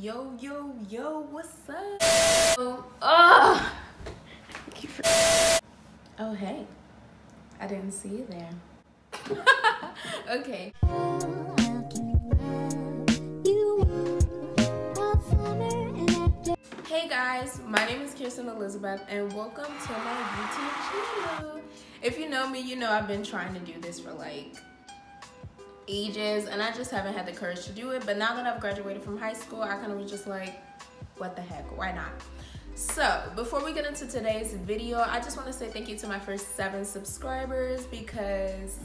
Yo, yo, yo, what's up? Oh, oh. oh hey. I didn't see you there. okay. Hey guys, my name is Kirsten Elizabeth and welcome to my YouTube channel. If you know me, you know I've been trying to do this for like ages and I just haven't had the courage to do it. But now that I've graduated from high school, I kind of was just like, what the heck, why not? So before we get into today's video, I just want to say thank you to my first seven subscribers because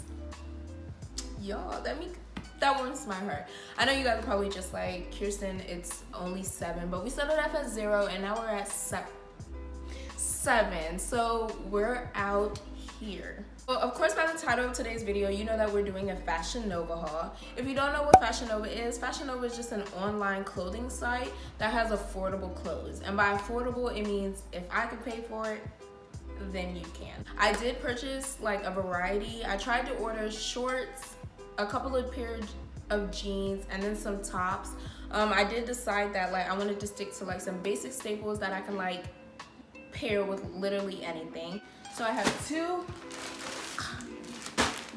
y'all, that means that warms my heart. I know you guys are probably just like, Kirsten, it's only seven, but we started off at zero and now we're at se seven. So we're out here. Well, of course, by the title of today's video, you know that we're doing a Fashion Nova haul. If you don't know what Fashion Nova is, Fashion Nova is just an online clothing site that has affordable clothes. And by affordable, it means if I can pay for it, then you can. I did purchase like a variety. I tried to order shorts, a couple of pairs of jeans, and then some tops. Um, I did decide that like I wanted to stick to like some basic staples that I can like pair with literally anything. So I have two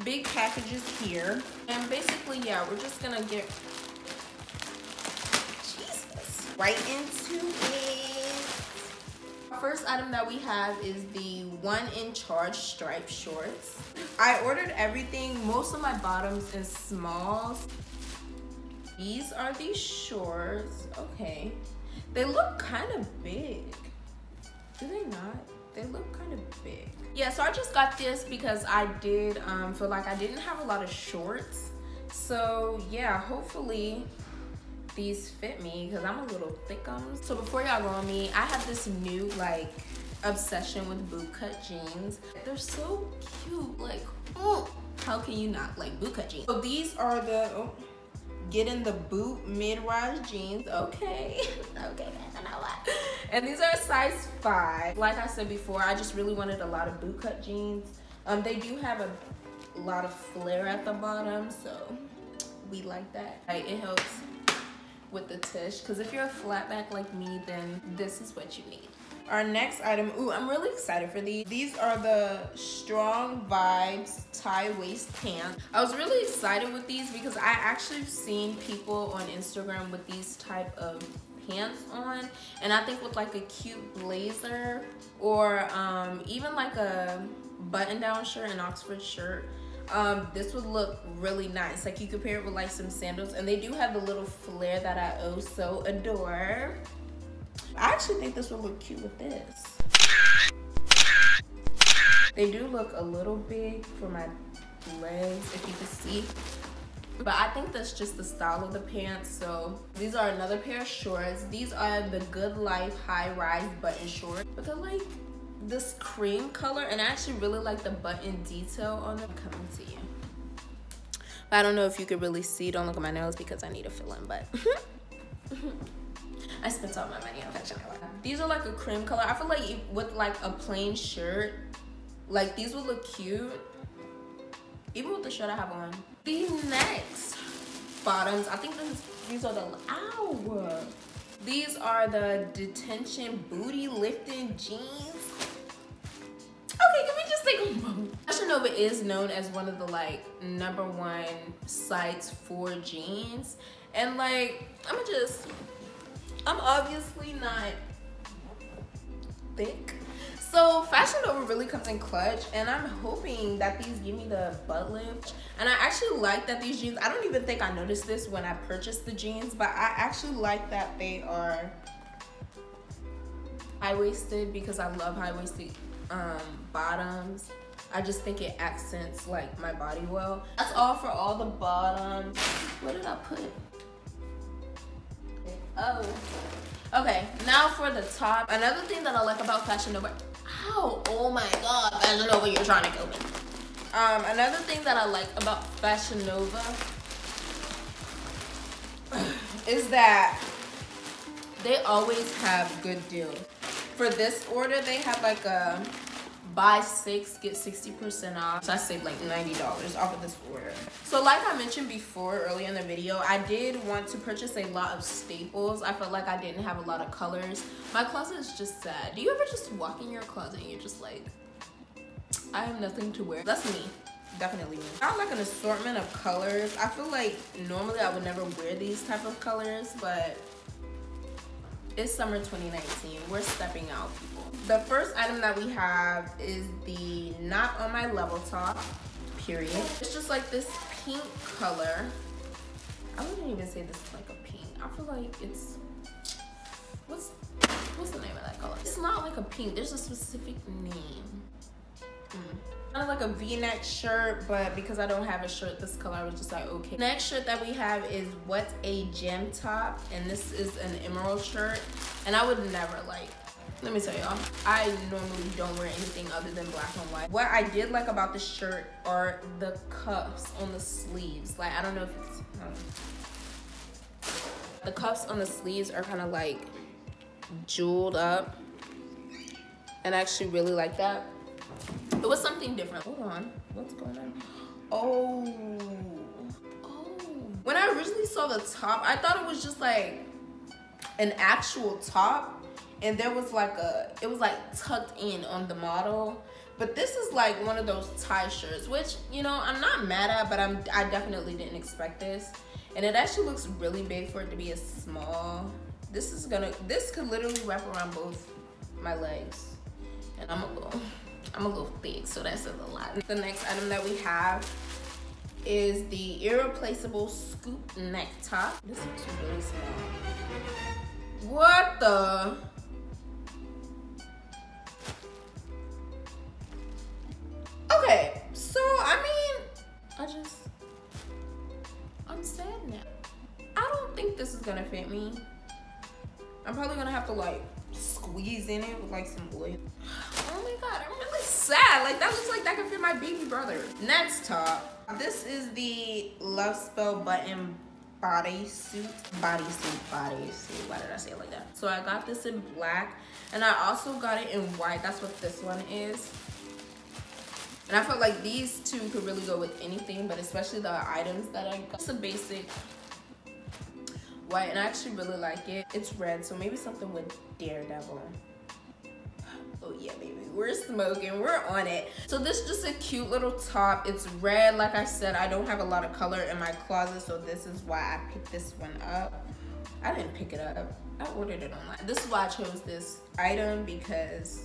big packages here. And basically, yeah, we're just gonna get, Jesus, right into it. First item that we have is the one in charge stripe shorts. I ordered everything, most of my bottoms in smalls. These are the shorts, okay. They look kind of big. Do they not? They look kind of big. Yeah so i just got this because i did um, feel like i didn't have a lot of shorts. So yeah hopefully these fit me because i'm a little thickums so before y'all go on me i have this new like obsession with boot cut jeans. They're so cute like oh how can you not like boot cut jeans? So these are the oh, getting the boot mid-rise jeans okay. Okay i know what and these are a size five like i said before i just really wanted a lot of boot cut jeans um they do have a lot of flare at the bottom so we like that it helps with the tush because if you're a flat back like me then this is what you need our next item, ooh, I'm really excited for these. These are the Strong Vibes tie waist pants. I was really excited with these because I actually seen people on Instagram with these type of pants on and I think with like a cute blazer or um, even like a button down shirt, an Oxford shirt um, this would look really nice. Like you could pair it with like some sandals and they do have the little flare that I oh so adore. I actually think this would look cute with this. They do look a little big for my legs, if you can see. But I think that's just the style of the pants. So these are another pair of shorts. These are the Good Life High Rise button shorts. But they're like this cream color and I actually really like the button detail on them coming to you. But I don't know if you could really see. Don't look at my nails because I need a fill in, but I spent all my money on fashion. These are like a cream color. I feel like with like a plain shirt, like these would look cute. Even with the shirt I have on. The next bottoms, I think these are the, ow. These are the detention booty lifting jeans. Okay, can we just take a moment? Fashion Nova is known as one of the like number one sites for jeans. And like, I'm just I'm obviously not thick. So Fashion Nova really comes in clutch and I'm hoping that these give me the butt lift. And I actually like that these jeans, I don't even think I noticed this when I purchased the jeans, but I actually like that they are high-waisted because I love high-waisted um, bottoms. I just think it accents like my body well. That's all for all the bottoms. What did I put? Oh. Okay, now for the top. Another thing that I like about Fashion Nova. Ow, oh my god, Fashion Nova, you're trying to kill me. Um, another thing that I like about Fashion Nova is that they always have good deals. For this order, they have like a buy six get 60% off. So i saved like $90 off of this order. So like i mentioned before earlier in the video i did want to purchase a lot of staples. I felt like i didn't have a lot of colors. My closet is just sad. Do you ever just walk in your closet and you're just like i have nothing to wear that's me. Definitely me. I have like an assortment of colors. I feel like normally i would never wear these type of colors but it's summer 2019 we're stepping out people. The first item that we have is the not on my level top period. It's just like this pink color. I wouldn't even say this is like a pink. I feel like it's what's what's the name of that color? It's not like a pink. There's a specific name. Mm kind of like a v-neck shirt but because i don't have a shirt this color i was just like okay. Next shirt that we have is what's a gem top? And this is an emerald shirt and i would never like let me tell y'all i normally don't wear anything other than black and white. What i did like about this shirt are the cuffs on the sleeves. Like i don't know if it's the cuffs on the sleeves are kind of like jeweled up and i actually really like that it was something different. Hold on. What's going on? Oh. Oh. When I originally saw the top, I thought it was just like an actual top. And there was like a, it was like tucked in on the model. But this is like one of those tie shirts, which, you know, I'm not mad at, but I'm, I definitely didn't expect this. And it actually looks really big for it to be a small. This is gonna, this could literally wrap around both my legs. And I'm a little, I'm a little thick, so that's a lot. The next item that we have is the irreplaceable scoop neck top. This looks really small. What the? Okay, so I mean, I just, I'm sad now. I don't think this is gonna fit me. I'm probably gonna have to like squeeze in it with like some oil. Like that looks like that could fit my baby brother. Next top. This is the Love Spell button bodysuit. Bodysuit, bodysuit. Why did I say it like that? So I got this in black and I also got it in white. That's what this one is. And I felt like these two could really go with anything, but especially the items that I got. It's a basic white and I actually really like it. It's red, so maybe something with Daredevil. Yeah, baby, we're smoking, we're on it. So this is just a cute little top. It's red, like I said, I don't have a lot of color in my closet, so this is why I picked this one up. I didn't pick it up, I ordered it online. This is why I chose this item because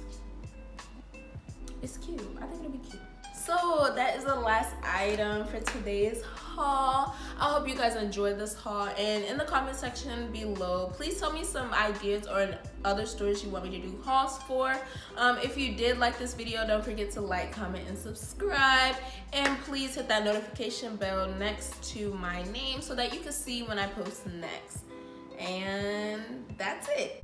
it's cute. I think it'll be cute. So that is the last item for today's haul. I hope you guys enjoyed this haul and in the comment section below, please tell me some ideas or other stores you want me to do hauls for. Um, if you did like this video, don't forget to like, comment, and subscribe. And please hit that notification bell next to my name so that you can see when I post next. And that's it.